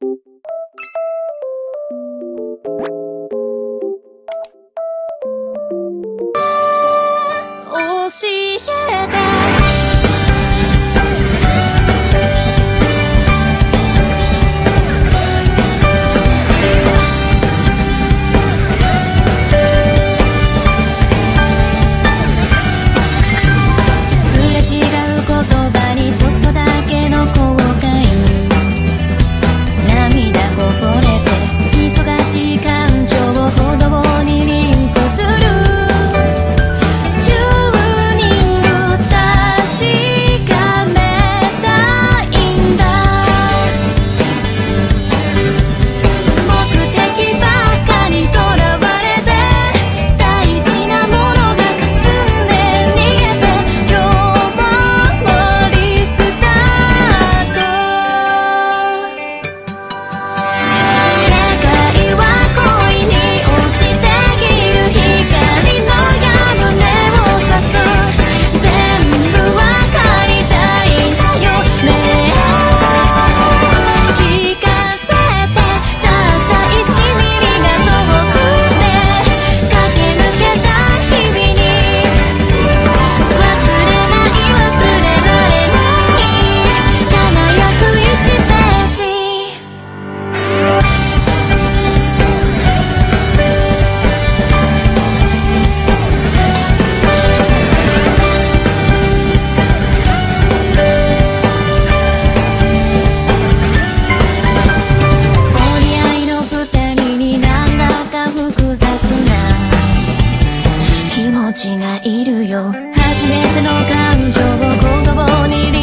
教えて。るよ。初めての感情を言葉に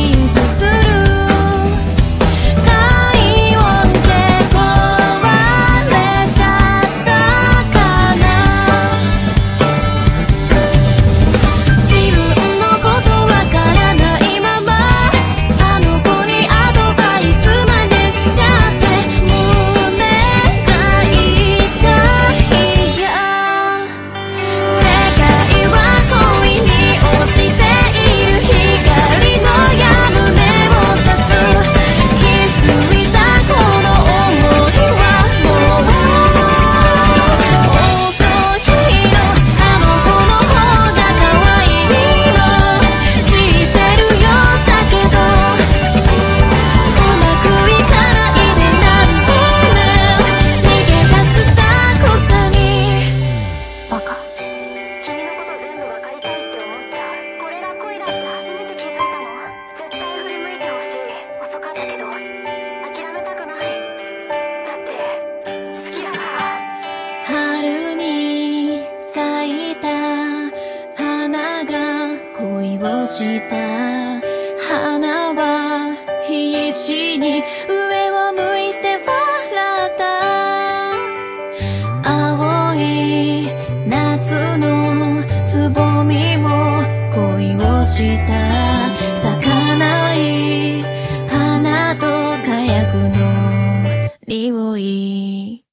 した花は必死に上を向いて笑った。青い夏のつぼみも恋をした。咲かない花と火薬の匂い。